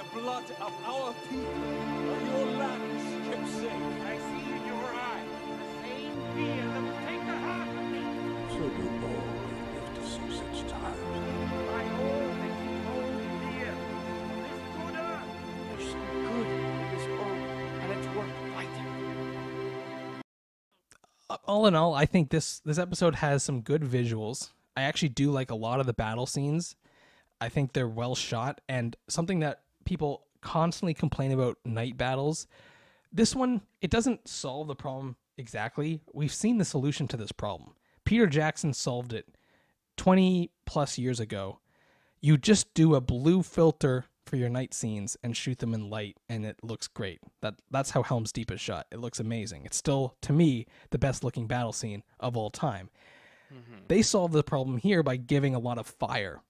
the blood of our people are your lands kept safe. I see in your eyes the same fear that will take the heart of me. So do all who live to see such times. By all that you hold dear, this good earth. There's some good in this world, and it's worth fighting. Uh, all in all, I think this this episode has some good visuals. I actually do like a lot of the battle scenes. I think they're well shot and something that people constantly complain about night battles. This one, it doesn't solve the problem exactly. We've seen the solution to this problem. Peter Jackson solved it 20 plus years ago. You just do a blue filter for your night scenes and shoot them in light and it looks great. That that's how Helm's Deep is shot. It looks amazing. It's still to me the best looking battle scene of all time. Mm-hmm. They solve the problem here by giving a lot of fire,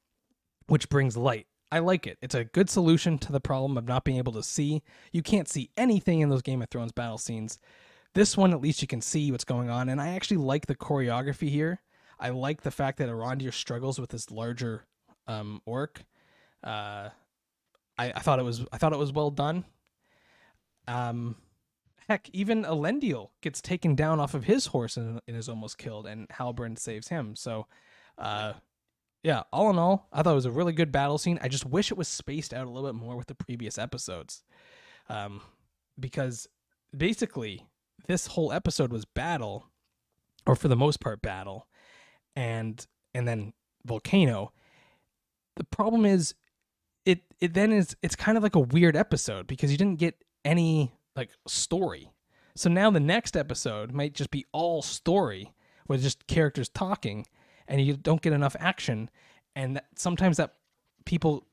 which brings light. I like it. It's a good solution to the problem of not being able to see. You can't see anything in those Game of Thrones battle scenes. This one, at least you can see what's going on. And I actually like the choreography here. I like the fact that Arondir struggles with this larger um, orc. Uh, I, I thought it was I thought it was well done. Um, heck, even Elendil gets taken down off of his horse and, and is almost killed, and Halbrand saves him. So, uh, yeah, all in all, I thought it was a really good battle scene. I just wish it was spaced out a little bit more with the previous episodes, um, because basically this whole episode was battle, or for the most part battle, and and then volcano. The problem is, it it then is it's kind of like a weird episode because you didn't get any like story. So now the next episode might just be all story with just characters talking and you don't get enough action and that, sometimes that people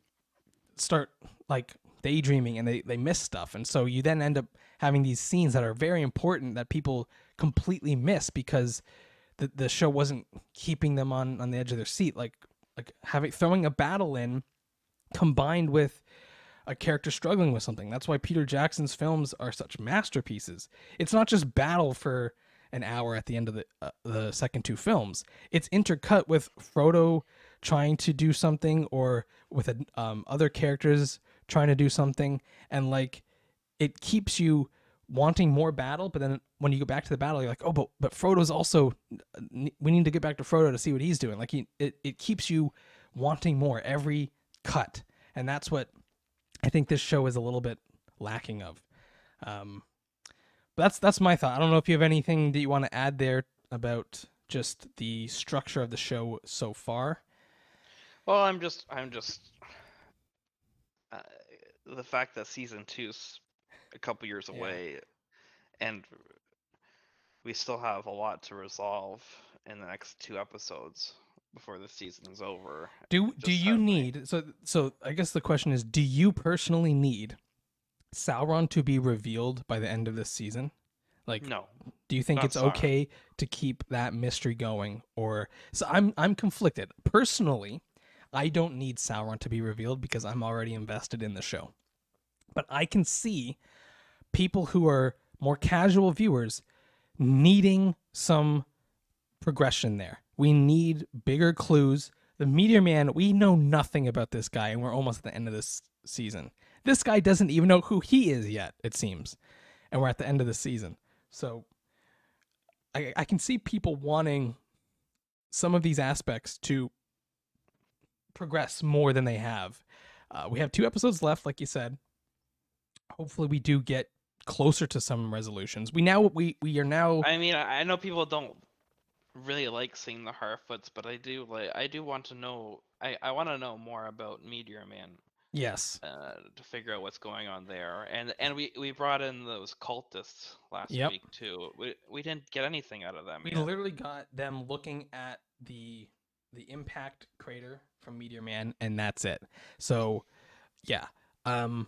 start like daydreaming and they, they miss stuff and so you then end up having these scenes that are very important that people completely miss because the, the show wasn't keeping them on, on the edge of their seat like like having throwing a battle in combined with a character struggling with something. That's why Peter Jackson's films are such masterpieces. It's not just battle for an hour at the end of the uh, the second two films. It's intercut with Frodo trying to do something or with um, other characters trying to do something and like it keeps you wanting more battle but then when you go back to the battle you're like oh but but Frodo's also we need to get back to Frodo to see what he's doing like he, it, it keeps you wanting more every cut and that's what I think this show is a little bit lacking of. Um, but that's that's my thought. I don't know if you have anything that you want to add there about just the structure of the show so far. Well, I'm just, I'm just, uh, the fact that season two's a couple years Yeah. away, and we still have a lot to resolve in the next two episodes before the season is over. Do do you need so so I guess the question is do you personally need Sauron to be revealed by the end of this season? Like No, do you think it's Sauron. okay to keep that mystery going or so I'm I'm conflicted. Personally, I don't need Sauron to be revealed because I'm already invested in the show. But I can see people who are more casual viewers needing some progression there. We need bigger clues. The Meteor Man, we know nothing about this guy, and we're almost at the end of this season. This guy doesn't even know who he is yet, it seems. And we're at the end of the season. So I, I can see people wanting some of these aspects to progress more than they have. Uh, we have two episodes left, like you said. Hopefully, we do get closer to some resolutions. We now we we are now I mean, I know people don't really like seeing the Harfoots, but I do like, I do want to know, I, I want to know more about Meteor Man. Yes uh, to figure out what's going on there. And and we we brought in those cultists last Yep. week too. We we didn't get anything out of them. We yet. literally got them looking at the the impact crater from Meteor Man, and that's it. So, yeah, um,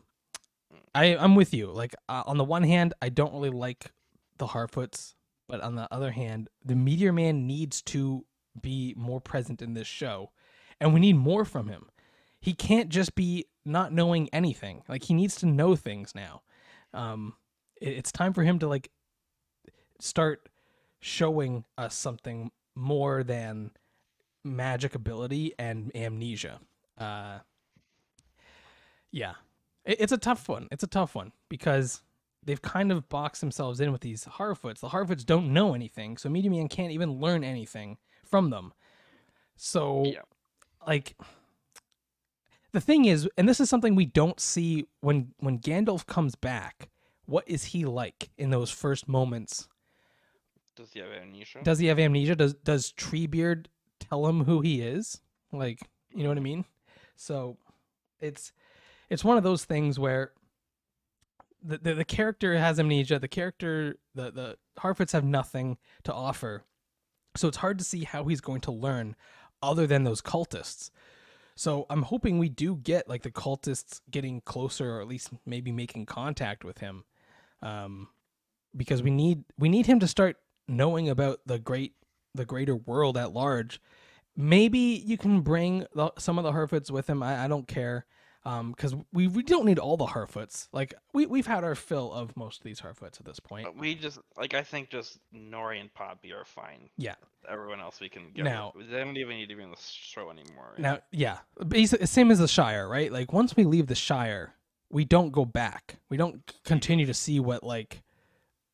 I I'm with you. Like uh, on the one hand, I don't really like the Harfoots, but on the other hand, the Meteor Man needs to be more present in this show, and we need more from him. He can't just be not knowing anything. Like he needs to know things now. Um, it- it's time for him to like start showing us something more than magic ability and amnesia. Uh, yeah, It- It's a tough one. It's a tough one because they've kind of boxed themselves in with these Harfoots. The Harfoots don't know anything, so Meteor Man can't even learn anything from them. So, Yeah. like, the thing is, and this is something we don't see when when Gandalf comes back. What is he like in those first moments? Does he have amnesia? Does he have amnesia? Does does Treebeard tell him who he is? Like, you know what I mean? So, it's it's one of those things where the, the the character has amnesia. The character, the the Harfoots have nothing to offer, so it's hard to see how he's going to learn, other than those cultists. So I'm hoping we do get like the cultists getting closer, or at least maybe making contact with him, um, because we need we need him to start knowing about the great the greater world at large. Maybe you can bring the, some of the Harfoots with him. I, I don't care because we, we don't need all the Harfoots. Like we we've had our fill of most of these Harfoots at this point. We just like I think just Nori and Poppy are fine. Yeah. Everyone else we can get. Now- rid- they don't even need to be in the show anymore. Now, yeah, basi- same as the Shire, right? Like once we leave the Shire, we don't go back. We don't continue to see what like,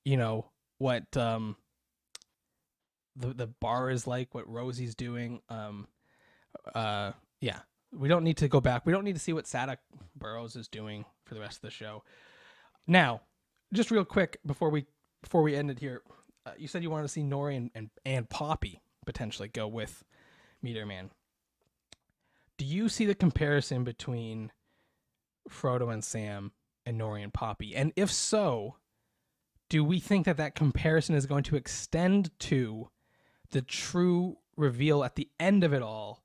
you know, what um the the bar is like, what Rosie's doing. Um, uh, yeah, we don't need to go back. We don't need to see what Sadoc Burrows is doing for the rest of the show. Now, just real quick before we before we end it here, uh, you said you wanted to see Nori and, and and Poppy potentially go with Meteor Man. Do you see the comparison between Frodo and Sam and Nori and Poppy? And if so, do we think that that comparison is going to extend to the true reveal at the end of it all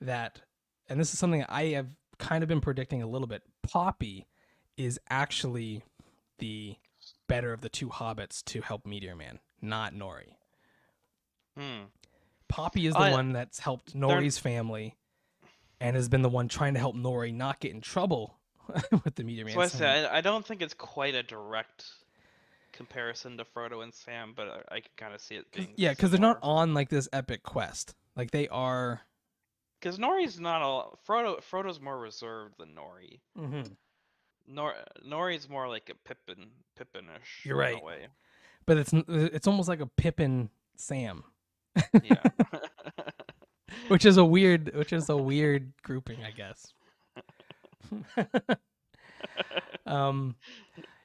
that and this is something I have kind of been predicting a little bit. Poppy is actually the better of the two hobbits to help Meteor Man, not Nori. Hmm. Poppy is the I- one that's helped Nori's family and has been the one trying to help Nori not get in trouble with the Meteor Man. So I say I, I don't think it's quite a direct comparison to Frodo and Sam, but I, I can kind of see it being. yeah, because they're not on like this epic quest. Like they are. Because Nori's not all Frodo. Frodo's more reserved than Nori. Nor Nori's more like a Pippin, Pippinish. You're In right. a way. But it's it's almost like a Pippin Sam, Yeah. which is a weird, which is a weird grouping, I guess. um,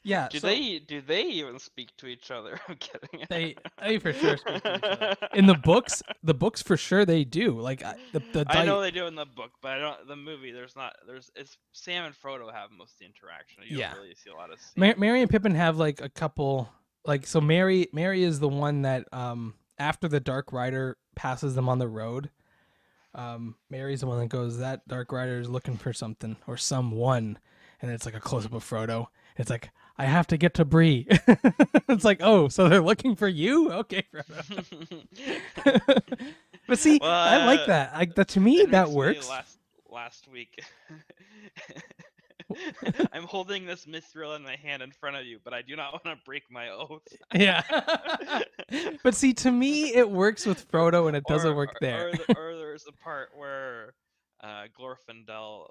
yeah. do so they do they even speak to each other? I'm kidding. They they for sure speak to each other. in the books, the books for sure they do. Like I- the the I know they do in the book, but I don't. The movie, there's not. There's it's Sam and Frodo have most of the interaction. You Yeah. don't really see a lot of. Mar- Merry and Pippin have like a couple like so Merry Merry is the one that um after the Dark Rider passes them on the road um Merry's the one that goes that Dark Rider is looking for something or someone and it's like a close up of Frodo it's like I have to get to Bree it's like oh so they're looking for you? Okay. But see I like uh, that. Like that to me that me works. Last last week, I'm holding this mithril in my hand in front of you, but I do not want to break my oath. yeah. But see to me it works with Frodo and it doesn't Or- work or- there. Or, the, or there's a part where uh, Glorfindel,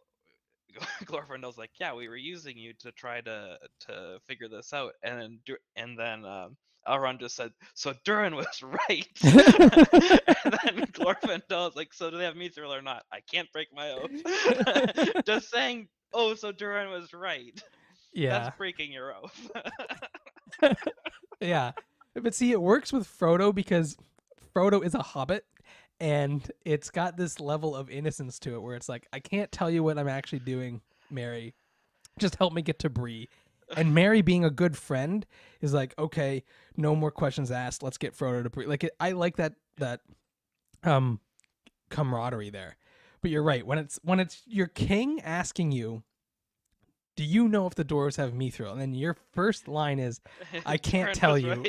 Glorfindel's like, "Yeah, we were using you to try to to figure this out," and then Dur- and then um, Elrond just said, "So Durin was right." and then Glorfindel's like, "So do they have mithril or not?" I can't break my oath. just saying, "Oh, so Durin was right." yeah That's breaking your oath. yeah but see it works with frodo because frodo is a hobbit and it's got this level of innocence to it where it's like i can't tell you what i'm actually doing Merry just help me get to Bree. and Merry being a good friend is like okay no more questions asked let's get frodo to Bree. like it, i like that that um camaraderie there but you're right when it's when it's your king asking you do you know if the dwarves have mithril and then your first line is I can't tell you.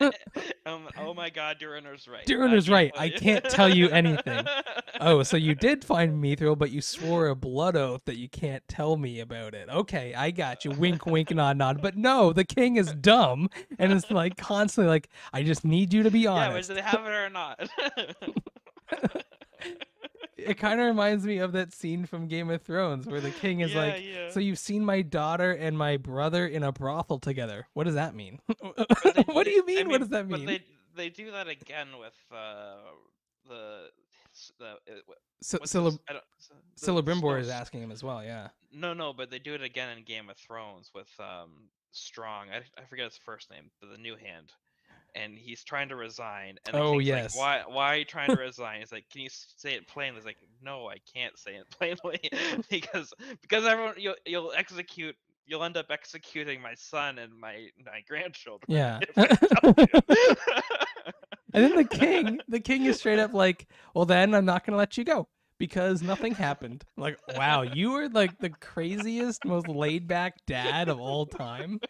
right. um, oh my God, Durin was right. Durin I right. I can't tell you anything. oh, so you did find mithril, but you swore a blood oath that you can't tell me about it. Okay, I got you. Wink, wink, nod, nod. But no, the king is dumb, and it's like constantly like, I just need you to be honest. Yeah, whether they have it or not. It kind of reminds me of that scene from Game of Thrones where the king is Yeah, like, yeah. "So you've seen my daughter and my brother in a brothel together? What does that mean? They- what do you I mean? What does that But mean?" they they do that again with uh, the the uh, So, what's Cilla- this- I don't- s- the Celebrimbor is asking him as well. Yeah. No, no, but they do it again in Game of Thrones with um Strong. I, I forget his first name, but the new hand. And he's trying to resign. And Oh, yes. Like, why? Why are you trying to resign? He's like, can you say it plainly? He's like, no, I can't say it plainly because because everyone you'll you'll execute. You'll end up executing my son and my my grandchildren. Yeah. if I tell you." And then the king, the king is straight up like, "Well, then I'm not gonna let you go because nothing happened." I'm like, wow, you are like the craziest, most laid back dad of all time.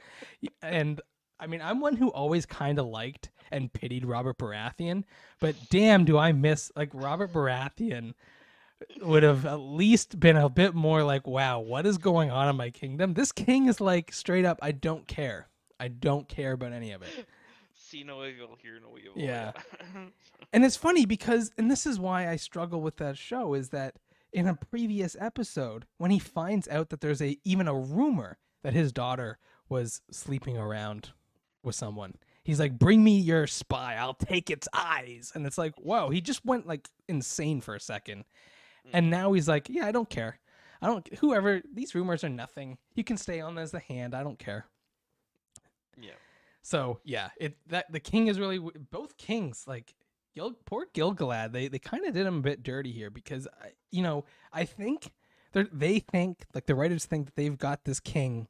And I mean, I'm one who always kind of liked and pitied Robert Baratheon, but damn, do I miss like Robert Baratheon would have at least been a bit more like, wow, what is going on in my kingdom? This king is like straight up, I don't care. I don't care about any of it. See no evil, hear no evil. Yeah. And it's funny because, and this is why I struggle with that show, is that in a previous episode, when he finds out that there's a even a rumor that his daughter was sleeping around with someone, he's like, "Bring me your spy. I'll take its eyes." And it's like, whoa, he just went like insane for a second, and now he's like, "Yeah, I don't care. I don't. Whoever these rumors are nothing. You can stay on as the hand. I don't care." yeah. So yeah, it that the king is really both kings like Gil, poor Gil-galad. They they kind of did him a bit dirty here because you know I think they they think like the writers think that they've got this king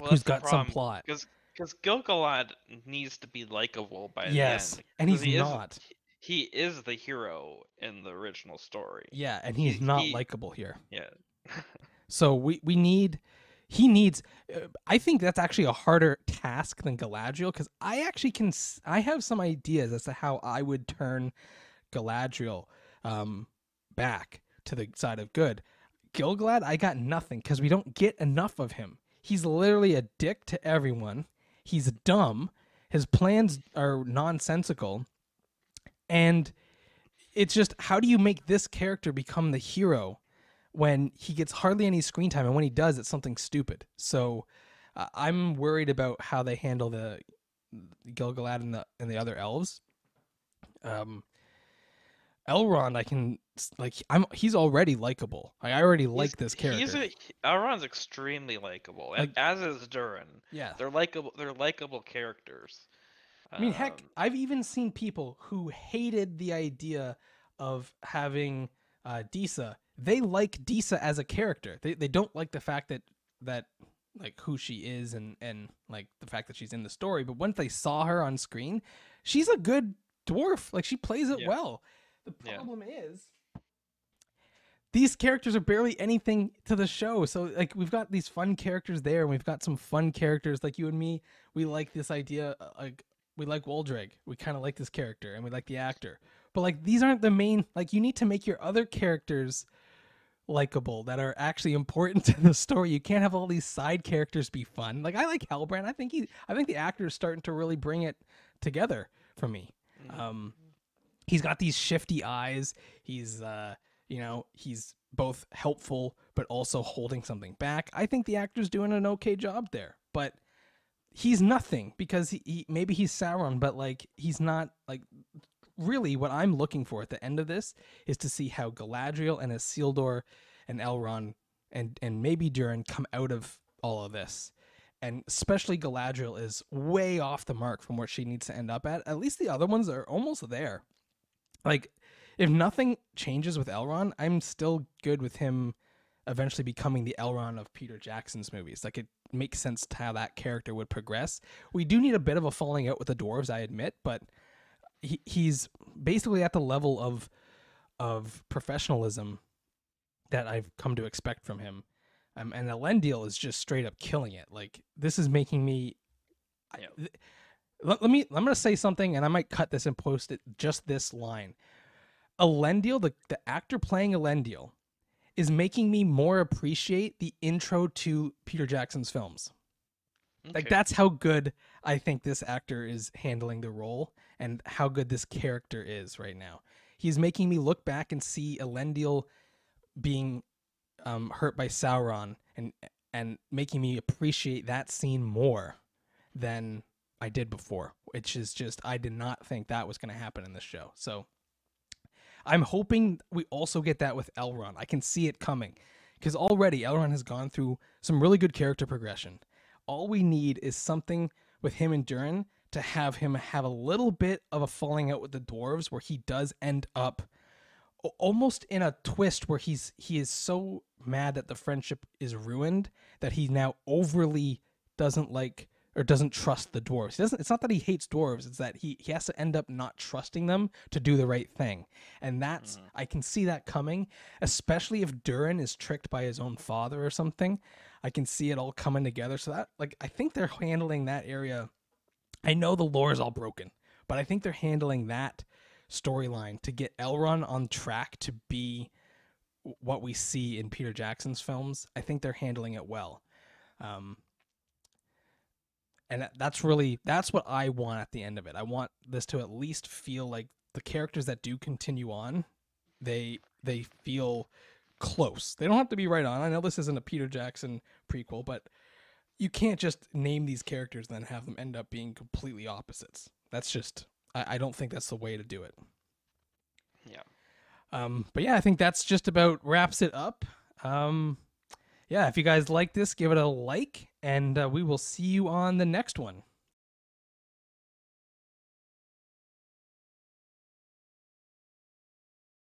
Well, who's got some plot. Because because Gil-galad needs to be likable by Yes, the end. and he's he is- not. he is the hero in the original story. Yeah, and he's he- not he- likable here. Yeah. So we we need he needs uh, I think that's actually a harder task than Galadriel cuz I actually can i have some ideas as to how I would turn Galadriel um back to the side of good. Gil-galad I got nothing cuz we don't get enough of him. He's literally a dick to everyone. He's dumb. His plans are nonsensical. And it's just how do you make this character become the hero when he gets hardly any screen time and when he does it's something stupid so uh, i'm worried about how they handle the Gil-galad and the and the other elves um elrond i can like i'm he's already likable i already like He's- this character a, Elrond's extremely likable, and Like- as is Durin. yeah They're likable. They're likable characters. I mean, heck, Um, I've even seen people who hated the idea of having uh, Disa. They like Disa as a character. They they don't like the fact that that like who she is and and like the fact that she's in the story. But once they saw her on screen, she's a good dwarf. Like she plays it Yeah. well. The Yeah. problem is these characters are barely anything to the show. So like we've got these fun characters there, and we've got some fun characters like you and me. We like this idea, uh, like we like Waldreg. We kind of like this character, and we like the actor. But like these aren't the main. Like you need to make your other characters likable that are actually important to the story. You can't have all these side characters be fun. Like I like Halbrand. I think he. I think the actor is starting to really bring it together for me. Um, he's got these shifty eyes. He's uh, you know, he's both helpful but also holding something back. I think the actor's doing an okay job there, but he's nothing because he, he maybe he's Sauron, but like he's not like really what I'm looking for at the end of this is to see how Galadriel and Isildur and Elrond and and maybe Durin come out of all of this. And especially Galadriel is way off the mark from where she needs to end up at. At least the other ones are almost there. Like if nothing changes with Elrond, I'm still good with him eventually becoming the Elrond of Peter Jackson's movies. Like it makes sense to how that character would progress. We do need a bit of a falling out with the dwarves, I admit, but he, he's basically at the level of of professionalism that I've come to expect from him. Um, and Elendil is just straight up killing it. Like this is making me. I- th- let, let me. I'm gonna say something, and I might cut this and post it. Just this line. Elendil, the the actor playing Elendil, is making me more appreciate the intro to Peter Jackson's films. Like that's how good I think this actor is handling the role and how good this character is right now. he's making me look back and see Elendil being um, hurt by Sauron and and making me appreciate that scene more than I did before, which is just I did not think that was going to happen in this show. So I'm hoping we also get that with Elrond. I can see it coming because already Elrond has gone through some really good character progression. All we need is something with him and Durin to have him have a little bit of a falling out with the dwarves where he does end up almost in a twist where he's he is so mad that the friendship is ruined that he now overly doesn't like or doesn't trust the dwarves. He doesn't it's not that he hates dwarves, it's that he he has to end up not trusting them to do the right thing. And that's I can see that coming, especially if Durin is tricked by his own father or something. I can see it all coming together. So that like I think they're handling that area I know the lore is all broken, but I think they're handling that storyline to get Elrond on track to be what we see in Peter Jackson's films. I think they're handling it well. Um, and that's really that's what I want at the end of it. I want this to at least feel like the characters that do continue on, they they feel close. They don't have to be right on. I know this isn't a Peter Jackson prequel, but you can't just name these characters and then have them end up being completely opposites. That's just I, I don't think that's the way to do it. Yeah. Um, but yeah, I think that's just about wraps it up. Um, yeah, if you guys like this, give it a like, and uh, we will see you on the next one.